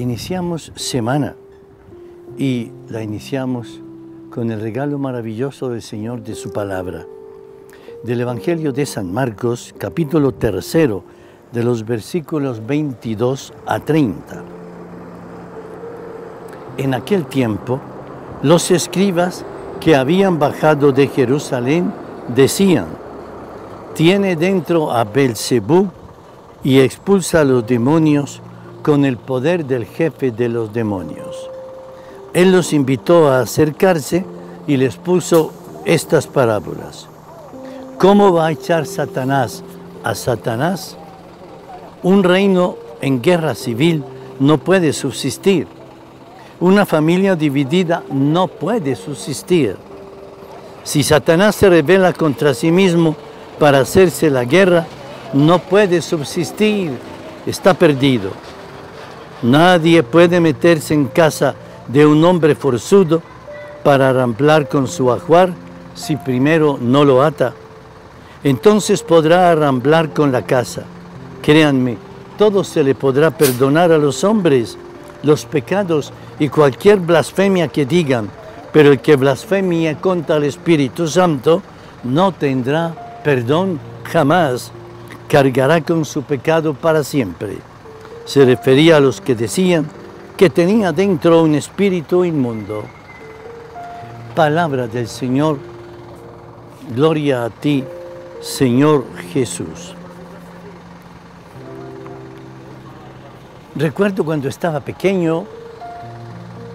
iniciamos semana y la iniciamos con el regalo maravilloso del Señor de su palabra. Del Evangelio de San Marcos, capítulo tercero, de los versículos 22 a 30. En aquel tiempo, los escribas que habían bajado de Jerusalén decían, tiene dentro a Belcebú y expulsa a los demonios con el poder del jefe de los demonios. Él los invitó a acercarse y les puso estas parábolas. ¿Cómo va a echar Satanás a Satanás? Un reino en guerra civil no puede subsistir. Una familia dividida no puede subsistir. Si Satanás se revela contra sí mismo para hacerse la guerra, no puede subsistir, está perdido. Nadie puede meterse en casa de un hombre forzudo para arramplar con su ajuar si primero no lo ata. Entonces podrá arramblar con la casa. Créanme, todo se le podrá perdonar a los hombres, los pecados y cualquier blasfemia que digan, pero el que blasfemie contra el Espíritu Santo no tendrá perdón jamás, cargará con su pecado para siempre. Se refería a los que decían que tenía dentro un espíritu inmundo. Palabra del Señor, gloria a ti, Señor Jesús. Recuerdo cuando estaba pequeño,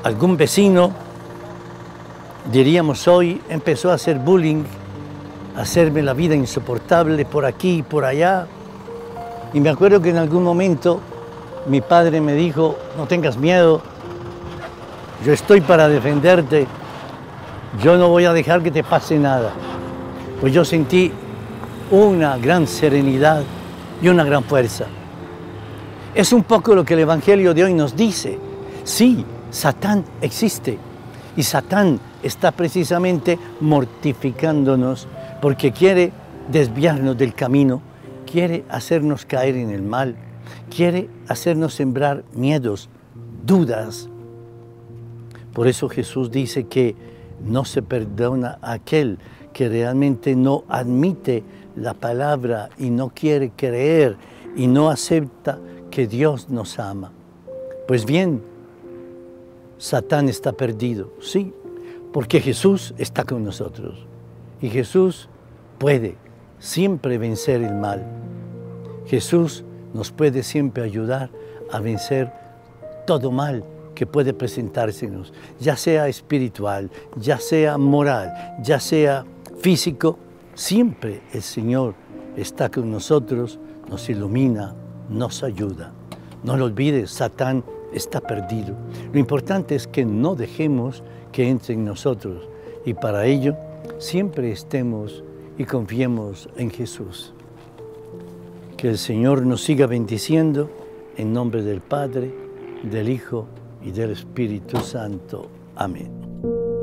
algún vecino, diríamos hoy, empezó a hacer bullying, a hacerme la vida insoportable por aquí y por allá. Y me acuerdo que en algún momento mi padre me dijo, no tengas miedo, yo estoy para defenderte, yo no voy a dejar que te pase nada. Pues yo sentí una gran serenidad y una gran fuerza. Es un poco lo que el Evangelio de hoy nos dice. Sí, Satán existe y Satán está precisamente mortificándonos porque quiere desviarnos del camino, quiere hacernos caer en el mal, quiere hacernos sembrar miedos, dudas. Por eso Jesús dice que no se perdona a aquel que realmente no admite la palabra y no quiere creer y no acepta que Dios nos ama. Pues bien, Satán está perdido, sí, porque Jesús está con nosotros. Y Jesús puede siempre vencer el mal. Jesús nos puede siempre ayudar a vencer todo mal que puede presentársenos, ya sea espiritual, ya sea moral, ya sea físico, siempre el Señor está con nosotros, nos ilumina, nos ayuda. No lo olvides, Satán está perdido. Lo importante es que no dejemos que entre en nosotros y para ello siempre estemos y confiemos en Jesús. Que el Señor nos siga bendiciendo en nombre del Padre, del Hijo y del Espíritu Santo. Amén.